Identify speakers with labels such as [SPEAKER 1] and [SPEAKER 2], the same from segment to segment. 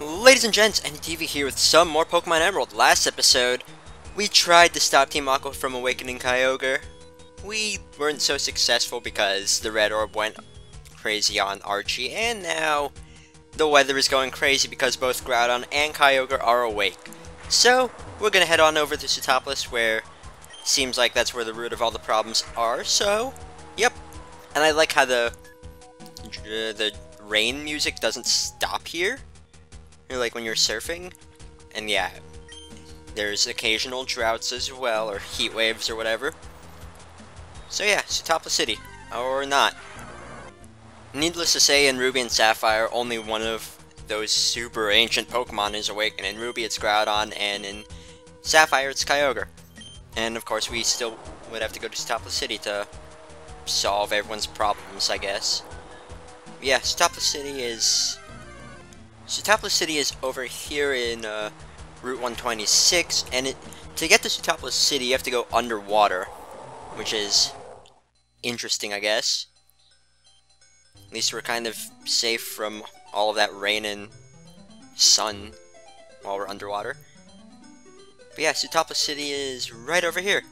[SPEAKER 1] Ladies and gents, NDTV here with some more Pokemon Emerald. Last episode, we tried to stop Team Aqua from awakening Kyogre. We weren't so successful because the Red Orb went crazy on Archie, and now the weather is going crazy because both Groudon and Kyogre are awake. So, we're gonna head on over to Sootopolis where seems like that's where the root of all the problems are, so, yep. And I like how the, uh, the rain music doesn't stop here like when you're surfing. And yeah, there's occasional droughts as well, or heat waves or whatever. So yeah, Sootopolis City, or not. Needless to say, in Ruby and Sapphire, only one of those super ancient Pokemon is awake, and in Ruby it's Groudon, and in Sapphire it's Kyogre. And of course we still would have to go to Sootopolis City to solve everyone's problems, I guess. Yeah, Sootopolis City is Sootopolis City is over here in uh, Route 126, and it, to get to Sootopolis City, you have to go underwater, which is interesting, I guess. At least we're kind of safe from all of that rain and sun while we're underwater. But yeah, Sootopolis City is right over here.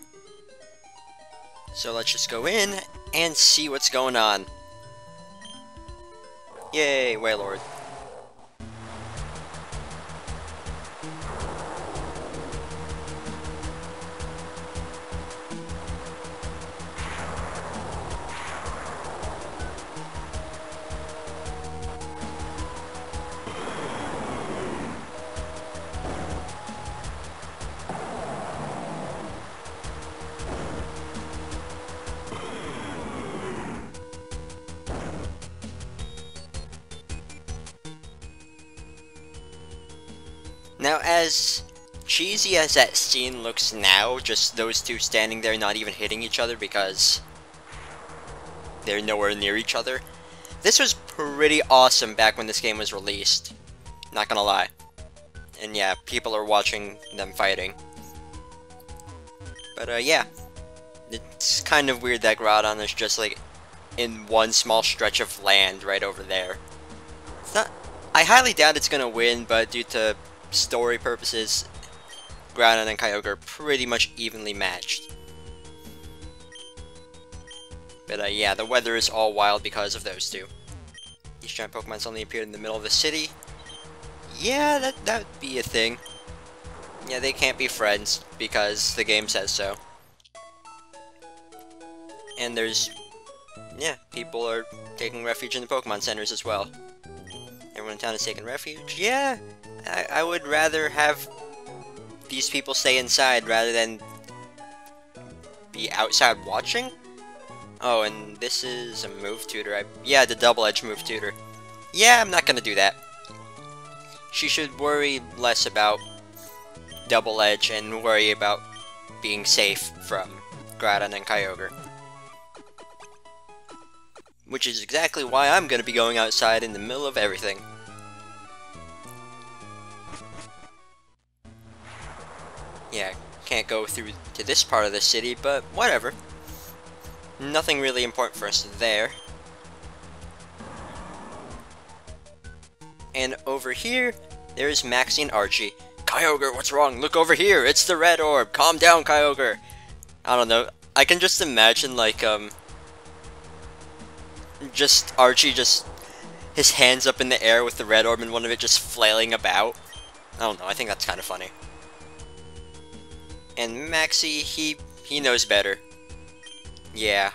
[SPEAKER 1] So let's just go in and see what's going on. Yay, Wailord. Now, as cheesy as that scene looks now, just those two standing there not even hitting each other because they're nowhere near each other, this was pretty awesome back when this game was released. Not gonna lie. And yeah, people are watching them fighting. But uh, yeah, it's kind of weird that Groudon is just like in one small stretch of land right over there. It's not. I highly doubt it's gonna win, but due to story purposes, Groudon and Kyogre are pretty much evenly matched. But uh, yeah, the weather is all wild because of those two. These giant Pokemons only appeared in the middle of the city. Yeah, that that would be a thing. Yeah, they can't be friends because the game says so. And there's, yeah, people are taking refuge in the Pokemon centers as well. Everyone in town is taking refuge. Yeah, I, I would rather have these people stay inside rather than be outside watching. Oh, and this is a move tutor. I, yeah, the double edge move tutor. Yeah, I'm not gonna do that. She should worry less about double edge and worry about being safe from Groudon and Kyogre. Which is exactly why I'm gonna be going outside in the middle of everything. Yeah, can't go through to this part of the city, but whatever. Nothing really important for us there. And over here, there's Maxie and Archie. Kyogre, what's wrong? Look over here, it's the red orb. Calm down, Kyogre. I don't know. I can just imagine, like, um... Just Archie just... His hands up in the air with the red orb and one of it just flailing about. I don't know, I think that's kind of funny. And Maxie, he he knows better. Yeah.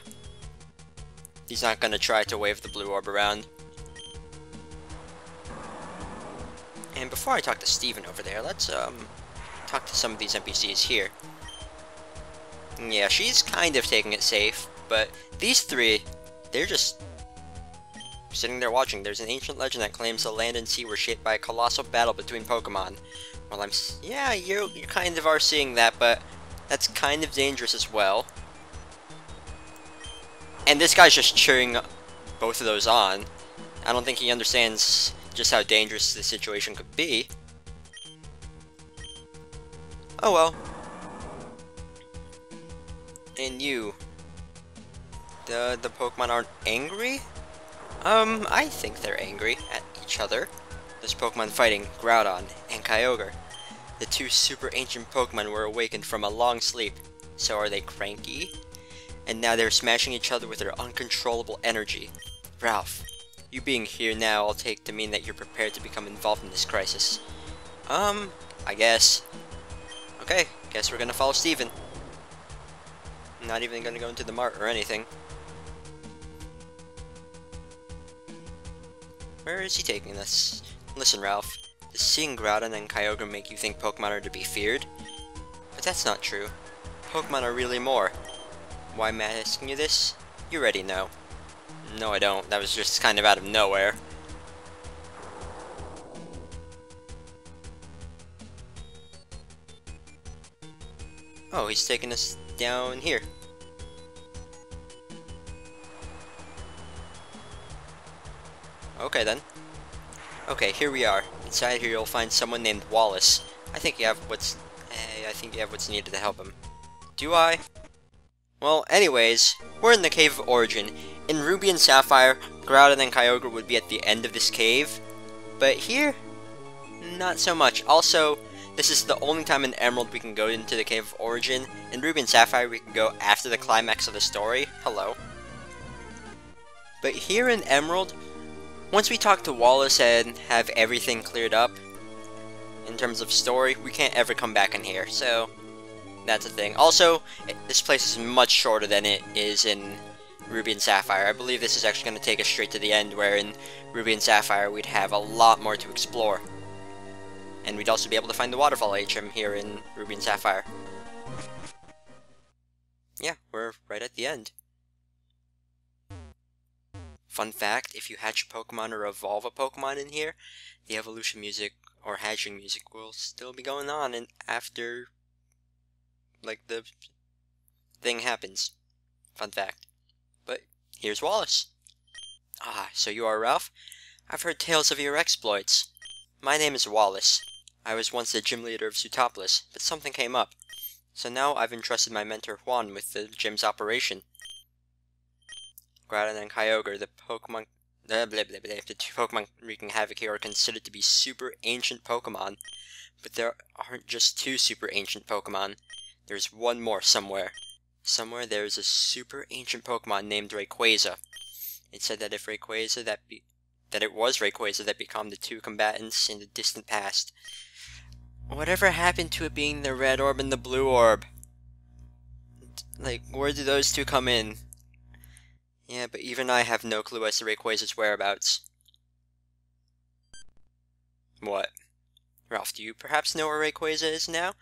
[SPEAKER 1] He's not gonna try to wave the blue orb around. And before I talk to Steven over there, let's um talk to some of these NPCs here. Yeah, she's kind of taking it safe, but these three, they're just sitting there watching. There's an ancient legend that claims the land and sea were shaped by a colossal battle between Pokemon. Well, I'm... Yeah, you you kind of are seeing that, but that's kind of dangerous as well. And this guy's just cheering both of those on. I don't think he understands just how dangerous the situation could be. Oh well. And you. The, the Pokemon aren't angry? Um, I think they're angry at each other. This Pokemon fighting Groudon Kyogre. The two super ancient Pokemon were awakened from a long sleep. So are they cranky? And now they're smashing each other with their uncontrollable energy. Ralph, you being here now I'll take to mean that you're prepared to become involved in this crisis. Um, I guess. Okay, guess we're gonna follow Steven. Not even gonna go into the mart or anything. Where is he taking us? Listen, Ralph. Seeing Groudon and Kyogre make you think Pokemon are to be feared? But that's not true. Pokemon are really more. Why am I asking you this? You already know. No, I don't. That was just kind of out of nowhere. Oh, he's taking us down here. Okay then. Okay, here we are. Inside here you'll find someone named Wallace. I think you have what's... Eh, I think you have what's needed to help him. Do I? Well, anyways, we're in the Cave of Origin. In Ruby and Sapphire, Groudon and Kyogre would be at the end of this cave. But here, not so much. Also, this is the only time in Emerald we can go into the Cave of Origin. In Ruby and Sapphire, we can go after the climax of the story. Hello. But here in Emerald, once we talk to Wallace and have everything cleared up, in terms of story, we can't ever come back in here, so that's a thing. Also, this place is much shorter than it is in Ruby and Sapphire. I believe this is actually going to take us straight to the end, where in Ruby and Sapphire we'd have a lot more to explore. And we'd also be able to find the Waterfall HM here in Ruby and Sapphire. Yeah, we're right at the end. Fun fact, if you hatch a Pokemon or evolve a Pokemon in here, the evolution music or hatching music will still be going on and after like the thing happens. Fun fact. But here's Wallace. Ah, so you are Ralph? I've heard tales of your exploits. My name is Wallace. I was once the gym leader of Sootopolis, but something came up. So now I've entrusted my mentor Juan with the gym's operation. Groudon and Kyogre, the Pokemon blah, blah, blah, blah, the two Pokemon wreaking havoc here are considered to be super ancient Pokemon. But there aren't just two super ancient Pokemon. There's one more somewhere. Somewhere there's a super ancient Pokemon named Rayquaza. It said that if Rayquaza that be that it was Rayquaza that became the two combatants in the distant past. Whatever happened to it being the red orb and the blue orb? Like, where do those two come in? Yeah, but even I have no clue as to Rayquaza's whereabouts. What? Ralph, do you perhaps know where Rayquaza is now?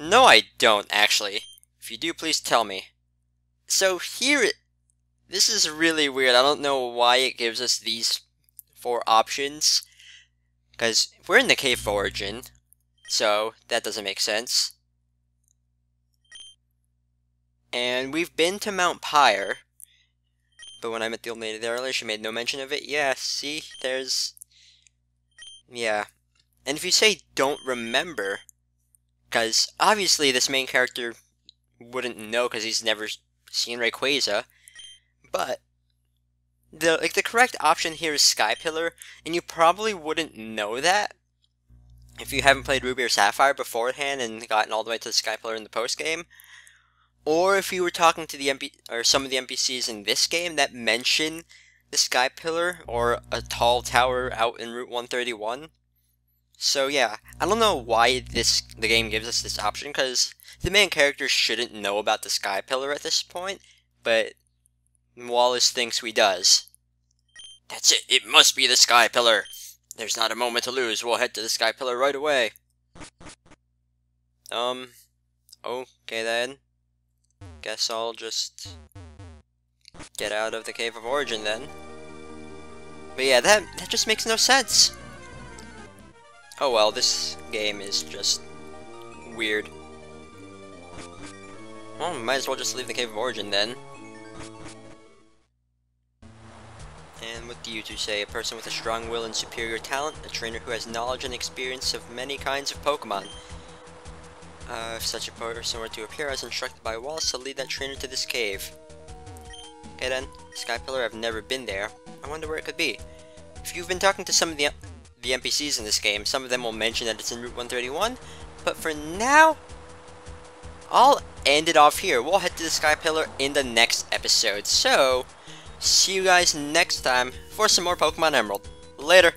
[SPEAKER 1] No, I don't, actually. If you do, please tell me. So here, it this is really weird. I don't know why it gives us these four options. Because we're in the cave origin, so that doesn't make sense. And we've been to Mount Pyre, but when I met the old lady there earlier, she made no mention of it. Yeah, see, there's... Yeah. And if you say don't remember, because obviously this main character wouldn't know because he's never seen Rayquaza. But the like the correct option here is Sky Pillar, and you probably wouldn't know that if you haven't played Ruby or Sapphire beforehand and gotten all the way to the Sky Pillar in the post game. Or if you were talking to the MP or some of the NPCs in this game that mention the Sky Pillar or a tall tower out in Route 131. So yeah, I don't know why this the game gives us this option because the main character shouldn't know about the Sky Pillar at this point, but Wallace thinks we does. That's it, it must be the Sky Pillar. There's not a moment to lose, we'll head to the Sky Pillar right away. Um, okay then. Guess I'll just get out of the Cave of Origin then. But yeah, that, that just makes no sense. Oh well, this game is just weird. Well, might as well just leave the Cave of Origin then. And what do you two say? A person with a strong will and superior talent, a trainer who has knowledge and experience of many kinds of Pokemon. Uh, if such a person were to appear as instructed by Wallace to lead that trainer to this cave. Okay then, Sky Pillar, I've never been there. I wonder where it could be. If you've been talking to some of the the NPCs in this game. Some of them will mention that it's in Route 131, but for now, I'll end it off here. We'll head to the Sky Pillar in the next episode. So, see you guys next time for some more Pokemon Emerald. Later!